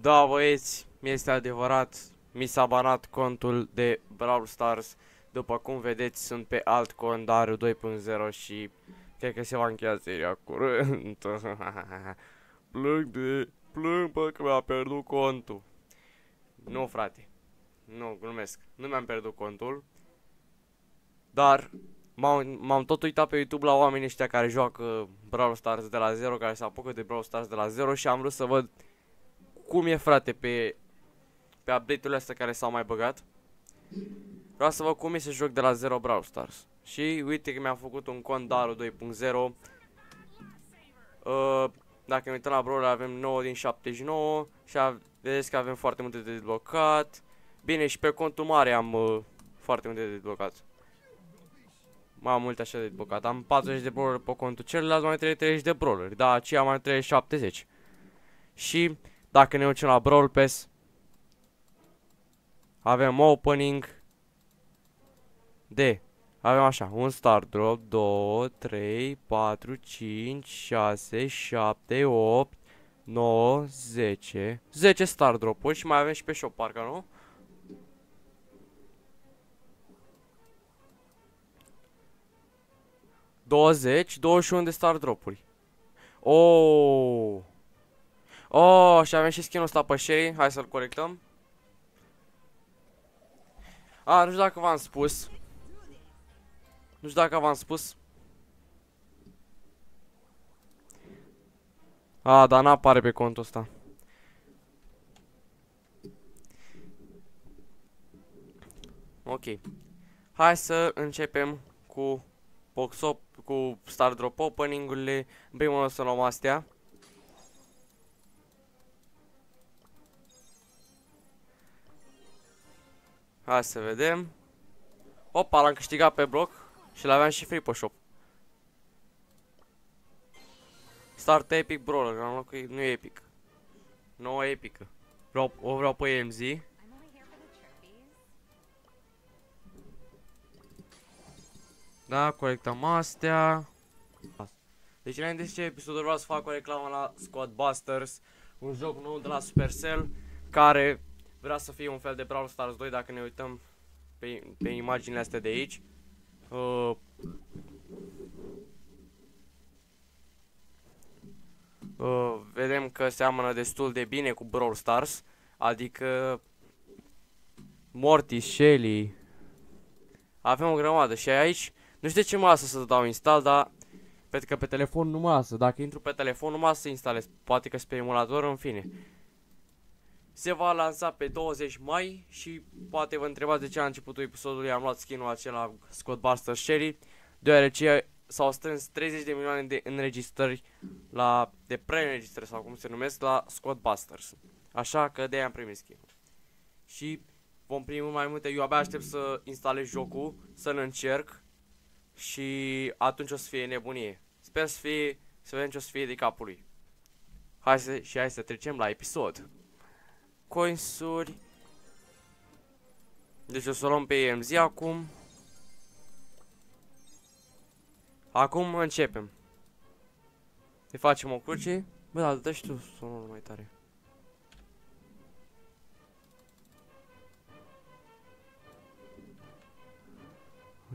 Da, băieți, este adevărat, mi s-a banat contul de Brawl Stars. După cum vedeți, sunt pe alt cont, dar 2.0 și cred că se va încheia seria curând. plâng de... plâng, bă, că mi-a pierdut contul. Nu, frate. Nu, glumesc. Nu mi-am pierdut contul. Dar m-am tot uitat pe YouTube la oamenii ăștia care joacă Brawl Stars de la 0, care se apucă de Brawl Stars de la 0 și am vrut să văd cum e frate pe, pe update-urile astea care s-au mai băgat. Vreau să văd cum e să joc de la 0 Brawl Stars. Și uite că mi-am făcut un cont Daru 2.0. Uh, dacă ne uităm la Brawl avem 9 din 79 și vedeți că avem foarte multe de deblocat. Bine, și pe contul mare am uh, foarte multe de deblocat. Mai am multe așa de deblocat. Am 40 de brawler pe contul celălalt, mai trebuie 30 de brawler. Da, aceea mai trebuie 70. Și dacă ne ducem la Brawl Pass, avem opening de avem așa, un star drop, 2, 3, 4, 5, 6, 7, 8, 9, 10 10 star drop-uri și mai avem și pe shop, parcă nu? Douăzeci, 21 de star dropuri. Oh! Oh, și avem și skin-ul ăsta pe Sherry. Hai să-l corectăm. A, nu știu dacă v-am spus. Nu știu dacă v-am spus. A, dar n-apare pe contul ăsta. Ok. Hai să începem cu box -op, cu Star Drop opening-urile. În primul rând să luăm astea. Hai să vedem. Opa, l-am câștigat pe bloc și l-aveam și free pe shop. Start Epic Brawler, am că nu e epic. Nu e epică. Vreau, o vreau pe MZ. Da, colectăm astea. Deci înainte de ce episodul vreau să fac o reclamă la Squad Busters, un joc nou de la Supercell, care vrea să fie un fel de Brawl Stars 2 dacă ne uităm pe, pe imaginile astea de aici. Uh, uh, vedem că seamănă destul de bine cu Brawl Stars, adică Mortis, Shelly, avem o grămadă și aici, nu știu de ce mă lasă să dau install, dar pentru că pe telefon nu mă lasă, dacă intru pe telefon nu mă lasă să instalez, poate că pe emulator, în fine se va lansa pe 20 mai și poate vă întrebați de ce la începutul episodului am luat skin-ul acela Scott Buster Sherry, deoarece s-au strâns 30 de milioane de înregistrări la, de pre-înregistrări sau cum se numesc, la Scott Busters. Așa că de-aia am primit skin -ul. Și vom primi mai multe, eu abia aștept să instalez jocul, să-l încerc și atunci o să fie nebunie. Sper să fie, să vedem ce o să fie de capul lui. Hai să, și hai să trecem la episod coinsuri. Deci o să o luăm pe EMZ acum. Acum începem. Îi facem o cruce. Bă, dar dă și tu sonul mai tare.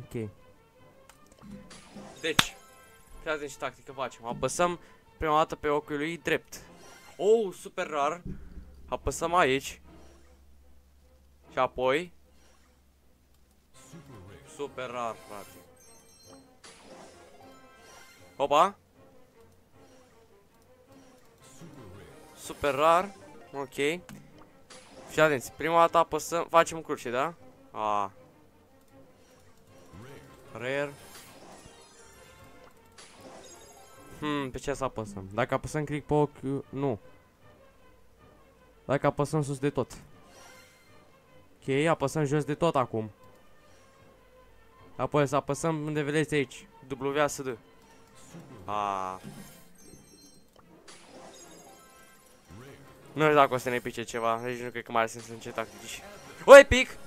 Ok. Deci, fiați și tactică facem. Apăsăm prima dată pe ochiul lui drept. Oh, super rar. Apăsăm aici. Și apoi... Super rar, frate. Opa! Super rar. Ok. Și atenți, prima dată apăsăm, facem cruce, da? A. Rare. Hmm, pe ce să apăsăm? Dacă apăsăm click pe ochi, nu. Dacă apăsăm sus de tot. Ok, apăsăm jos de tot acum. Apoi să apăsăm unde vedeți aici. WASD. A. Nu știu dacă o să ne pice ceva, deci nu cred că mai are sens să încet tactici. O, epic!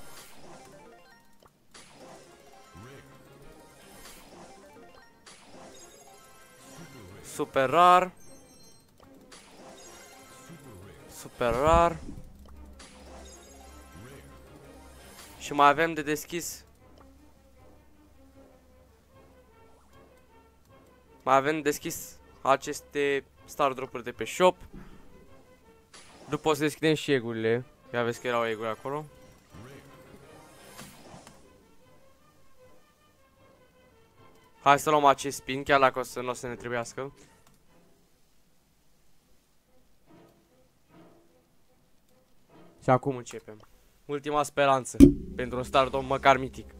Super rar. Super rar. Și mai avem de deschis. Mai avem deschis aceste star drop-uri de pe shop. După o să deschidem și egurile. Ia vezi că erau eguri acolo. Hai să luăm acest spin, chiar dacă o să nu o să ne trebuiască. Și acum începem. Ultima speranță pentru un start măcar mitic.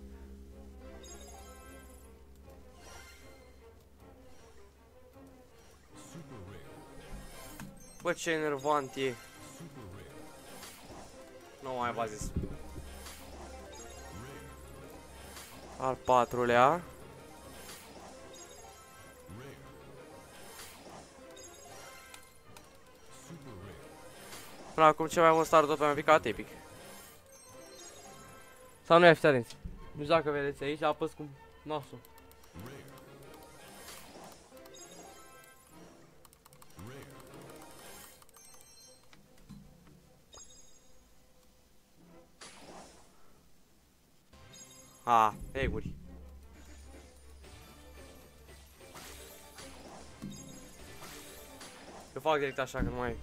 Bă, ce enervant e. Nu mai v-a zis. Al patrulea. Până acum cel mai mult start pe mi-a picat epic. Sau nu e atenți. Nu știu dacă vedeți aici, apăs cu nasul. A, eguri. Eu fac direct așa că nu mai...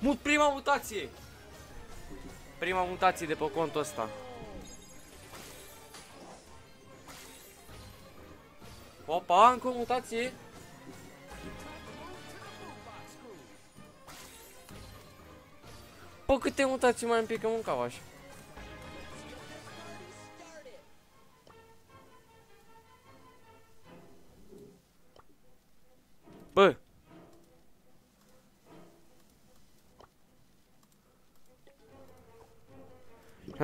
Mut prima mutație! Prima mutație de pe contul ăsta. Opa, încă o mutație. Pă, câte mutații mai împicăm în cavaș?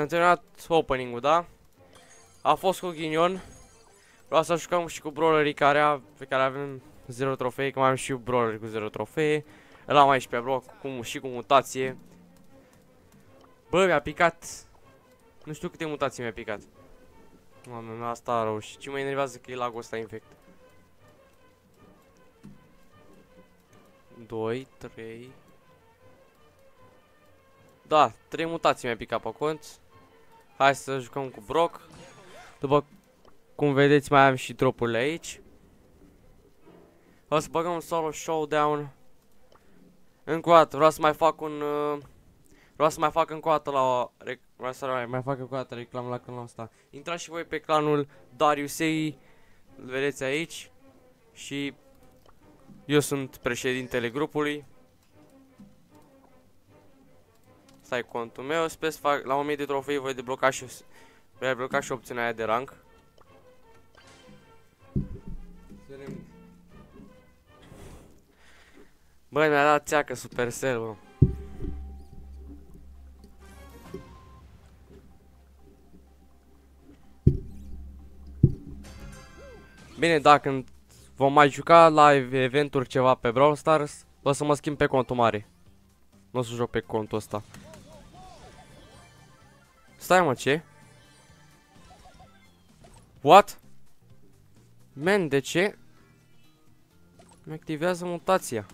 Am terminat opening-ul, da? A fost cu ghinion. Vreau să jucăm și cu brawlerii care a, pe care avem 0 trofei, că mai am și brawleri cu 0 trofee. Îl am aici pe bloc cu, și cu mutație. Bă, mi-a picat. Nu știu câte mutații mi-a picat. Doamne, asta rău. Și ce mă enervează că e lagul ăsta infect. 2, 3 Da, 3 mutații mi-a picat pe cont Hai să jucăm cu Brock. După cum vedeți mai am și dropurile aici. O să băgăm un solo showdown. Încă o dată, vreau să mai fac un uh, Vreau să mai fac încă o dată la Vreau să mai, mai fac încă o dată reclamă la canalul ăsta. Intrați și voi pe clanul Dariusei Îl vedeți aici. Și eu sunt președintele grupului. Stai contul meu, sper să fac la 1000 de trofei voi debloca și voi debloca și opțiunea aia de rank. Bă, mi-a dat țeacă Supercell, bă. Bine, dacă vom mai juca live eventuri ceva pe Brawl Stars, o să mă schimb pe contul mare. Nu o să joc pe contul ăsta. Stai mă, ce? What? Man, de ce? Mi activează mutația.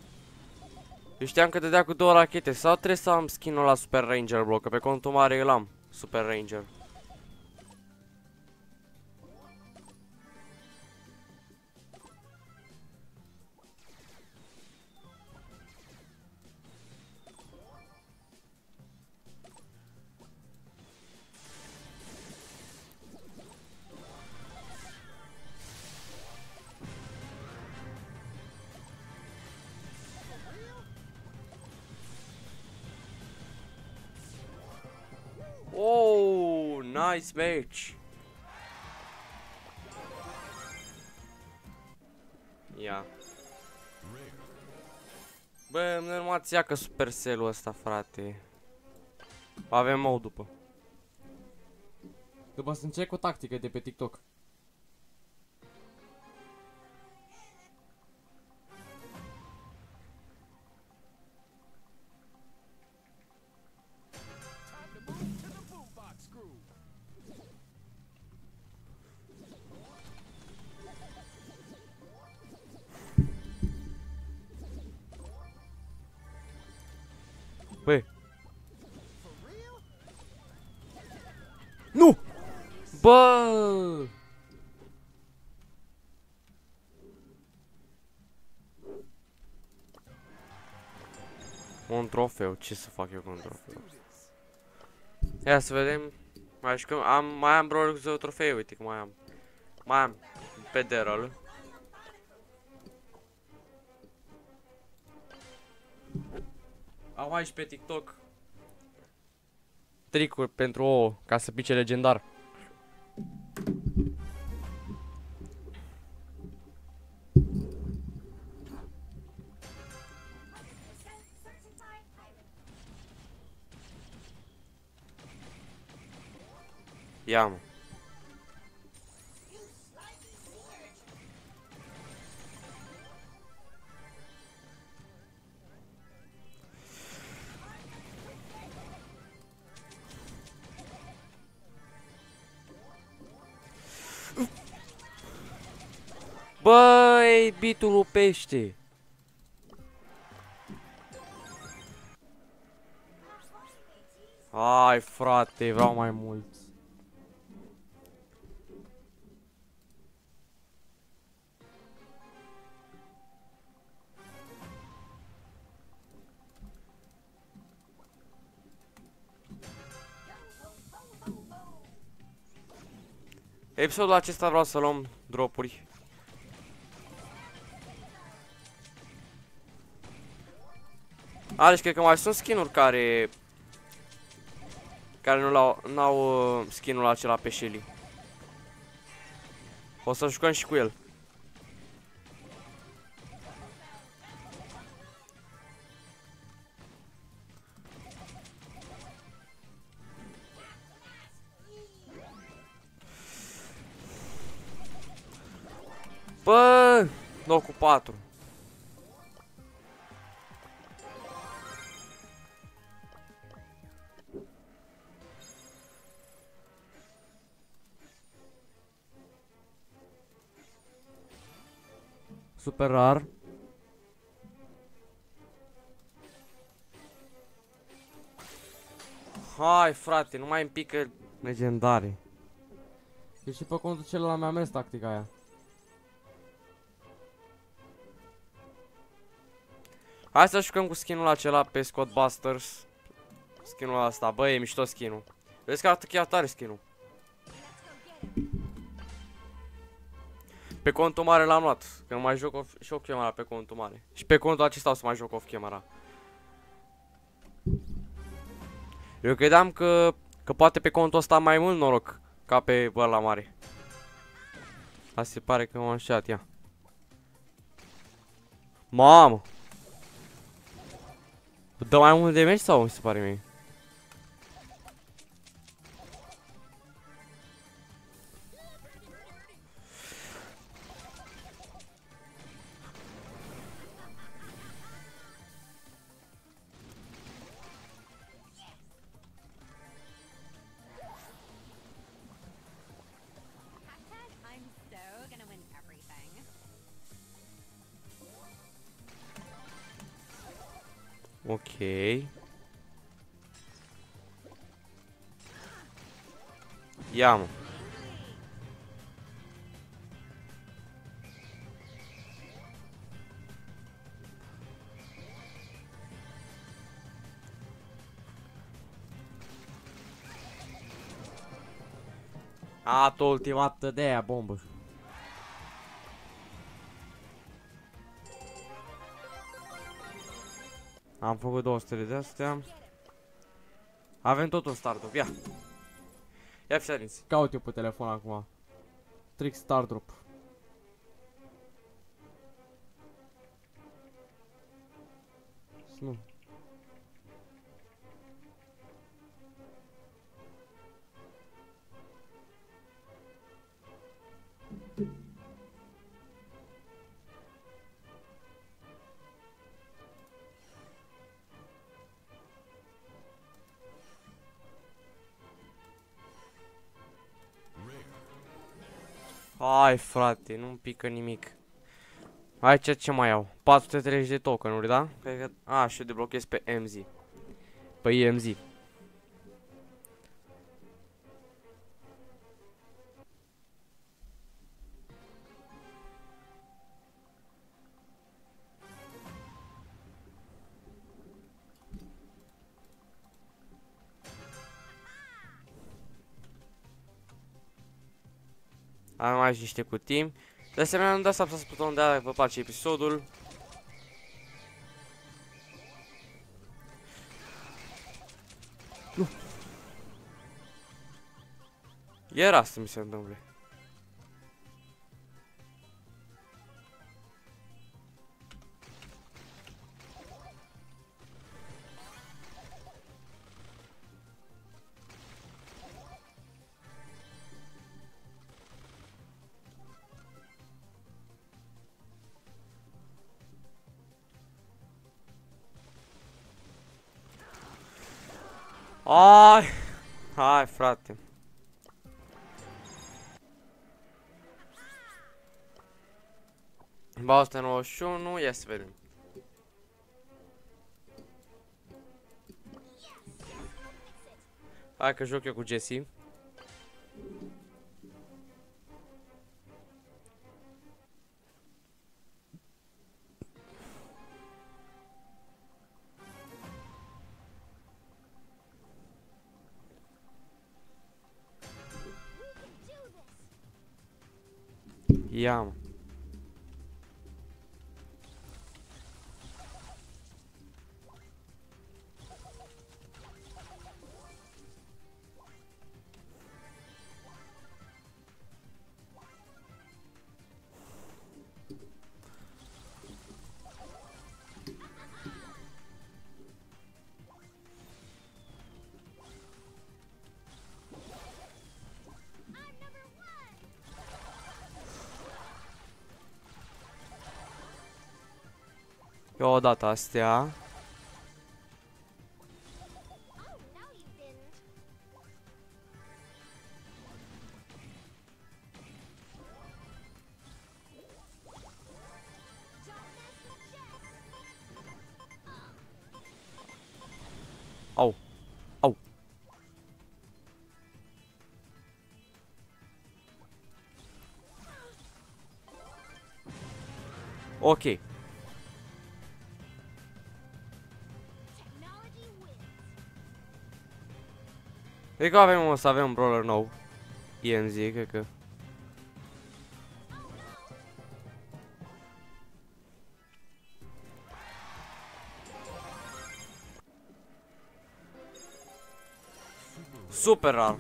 Eu știam că dădea cu două rachete sau trebuie să am skin-ul la Super Ranger bloc, că pe contul mare îl am. Super Ranger. Nice match. Ia. Bă, nu urmați ia că Supercell-ul ăsta, frate. Avem mau după. După să încerc o tactică de pe TikTok. Bă! Un trofeu, ce să fac eu cu un trofeu? Ia să vedem. Mai jucăm, am, mai am bro cu trofeu, uite că mai am. Mai am pe Daryl. Am aici pe TikTok tricuri pentru o ca să pice legendar. Ia mă. Băi, bitul lupește. Hai, frate, vreau mai mult. Episodul acesta vreau să luăm dropuri. A, deci cred că mai sunt skin-uri care... Care nu au n-au uh, skin-ul acela pe Shelly. O să jucăm și cu el. 4. Super rar. Hai frate, nu mai îmi pică legendare. Deci și pe contul celălalt mi-a mers tactica aia. Hai să jucăm cu skinul acela pe Scott Busters. Skinul ăsta, bă, e mișto skinul. Vezi că arată chiar tare skinul. Pe contul mare l-am luat, că nu mai joc off și off camera pe contul mare. Și pe contul acesta o să mai joc off camera. Eu credeam că, că poate pe contul ăsta mai mult noroc ca pe ăla mare. Asta se pare că m-am înșeat, ia. Mamă! Dă mai mult de meci sau mi se pare mie? Ok. Ia mă. A, tu Am făcut 200 de astea. Avem tot un start-up, ia. Ia fi Caut eu pe telefon acum. Trick start-up. Nu. Hai frate, nu-mi pică nimic. Aici ce mai au? 430 de tokenuri, da? Cred că... A, și eu deblochez pe MZ. Pe IMZ. Am mai niște cutii. De asemenea, nu dați să apăsați butonul de aia dacă vă place episodul. Nu. Era să mi se întâmple. Ai! Hai, frate. Ba 191, ia să vedem. Hai că joc eu cu Jesse. Ia, Eu odată astea. Oh, no, you didn't. Au. Au. Ok. Cred că avem, o să avem un brawler nou. IMZ, cred că. Super rar.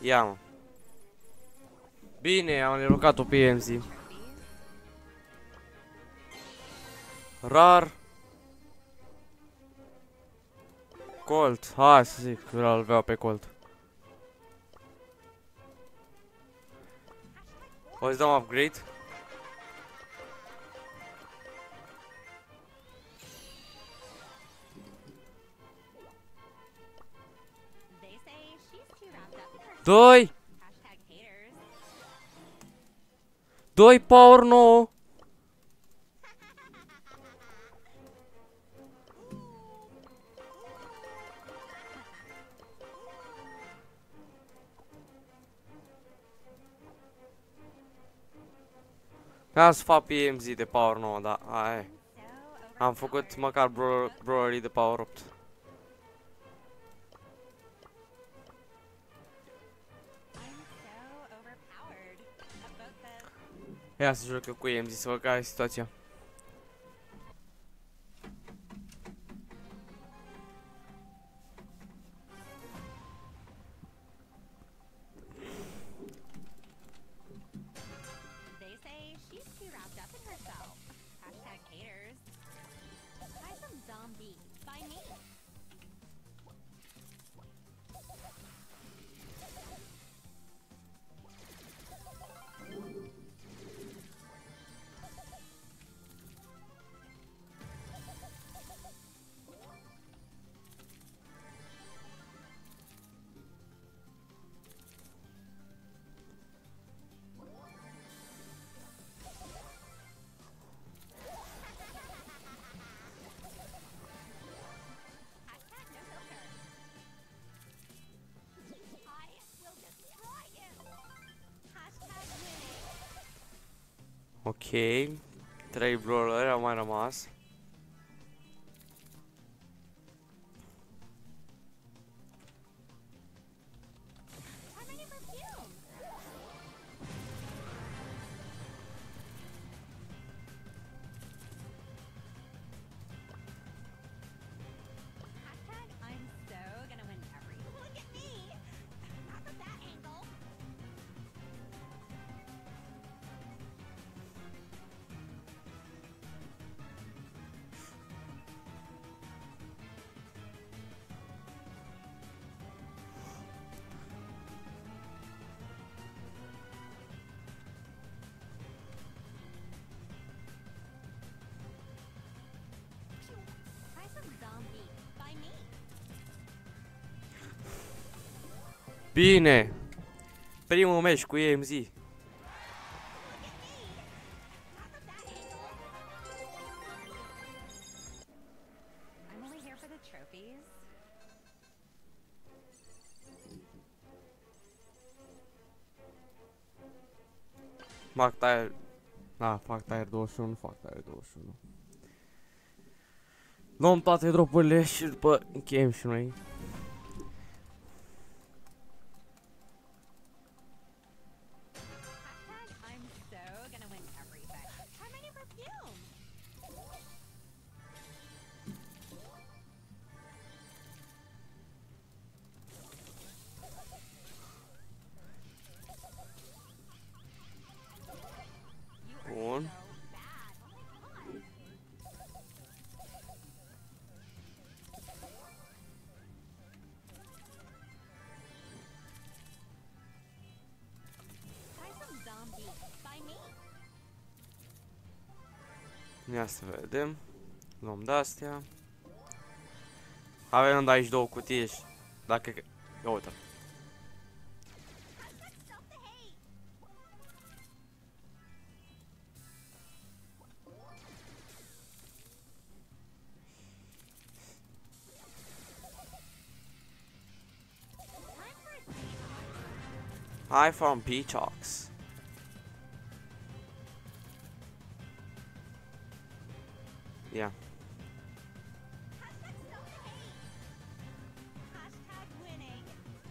Ia mă. Bine, am nerocat-o pe IMZ. Rar. Colt, hai să zic că îl vreau pe Colt. O să dăm upgrade. They say she's too wrapped up in her Doi! hashtag haters. Doi power 9! Am să fac PMZ de power 9, da, aia e. So Am făcut măcar bro brawlerii de power 8. I'm so overpowered. A boat the Ia să joc eu cu EMZ să văd care e situația. Trei brawleri au mai rămas. Bine! Primul meci cu EMZ. I'm only here for the trophies. Fac tire... Da, fac tire 21, fac tire 21. Luăm toate dropurile și după încheiem și noi. Să vedem. Luăm de-astea. Avem aici două cutii. Dacă... Ia uite. Stop the hate. Time Yeah.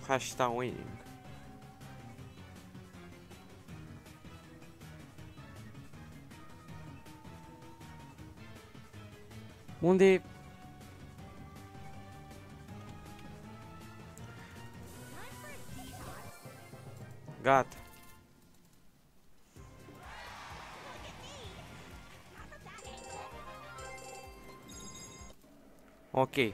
Hashtag winning. Unde Gata. Ok.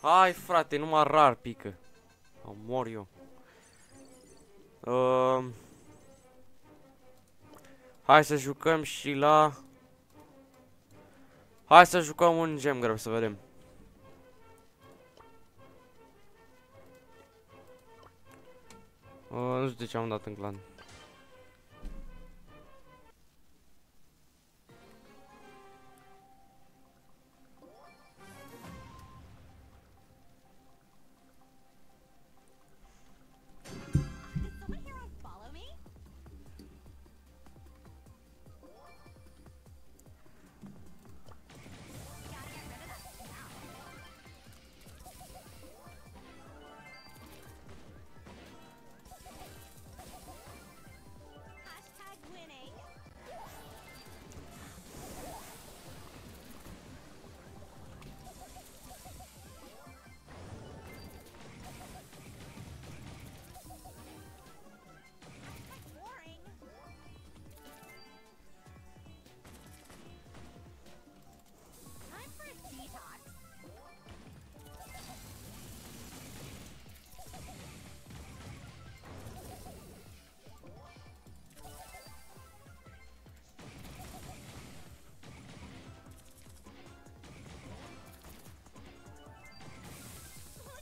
Hai frate, numai rar pică. Sau mor eu. Um, hai să jucăm și la... Hai să jucăm un gem grab să vedem. Uh, nu știu de ce am dat în clan.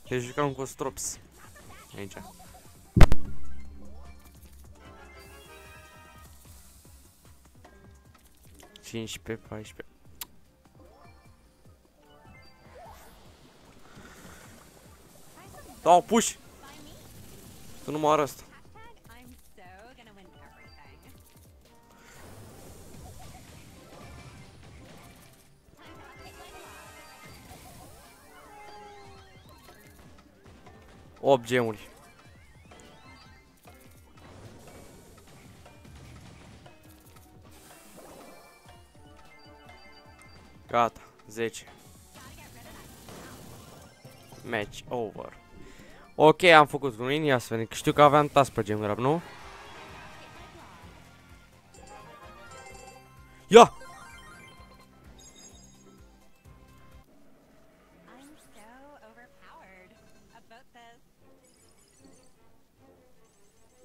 Deci jucam cu strops. Aici. Cincisprezece, paisprezece. Try some Dau puși! by me. Să nu moară ăsta. 8 gemuri. Gata, 10. Match over. Ok, am făcut ruini, ia să vedem. că Știu că aveam task pe gem grab, nu?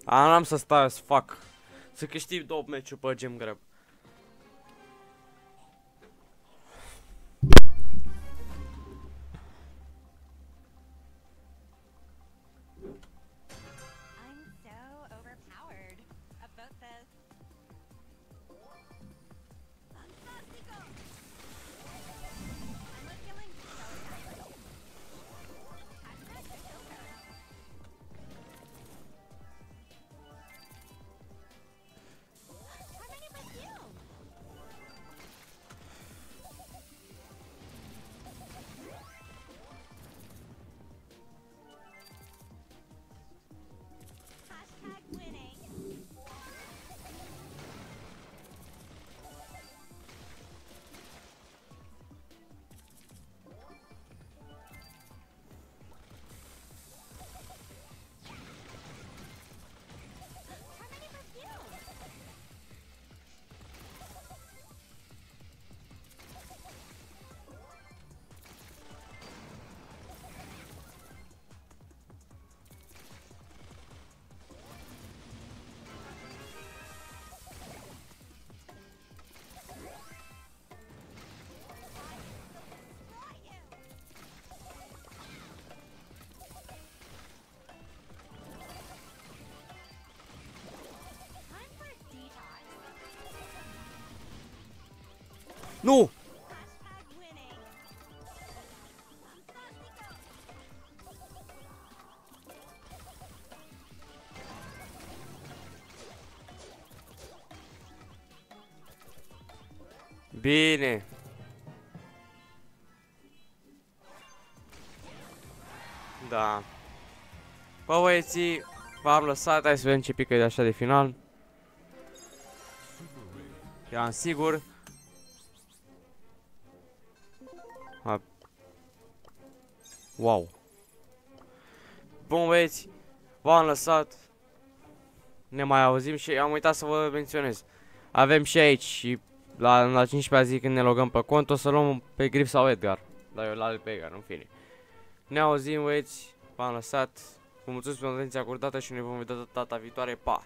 A, n-am să stau să fac. Să câștig două meciuri pe gem grab. Nu! Hashtag winning. Fantastico! Bine. Da. Bă, băieții, v-am lăsat, hai să vedem ce pică de așa de final. Eram sigur. Wow. Bun, băieți, v-am lăsat. Ne mai auzim și am uitat să vă menționez. Avem și aici și la, la 15 zi când ne logăm pe cont o să luăm pe Grif sau Edgar. Dar eu la pe Edgar, în fine. Ne auzim, băieți, v-am lăsat. Vă mulțumesc pentru atenția acordată și ne vom vedea data viitoare. Pa!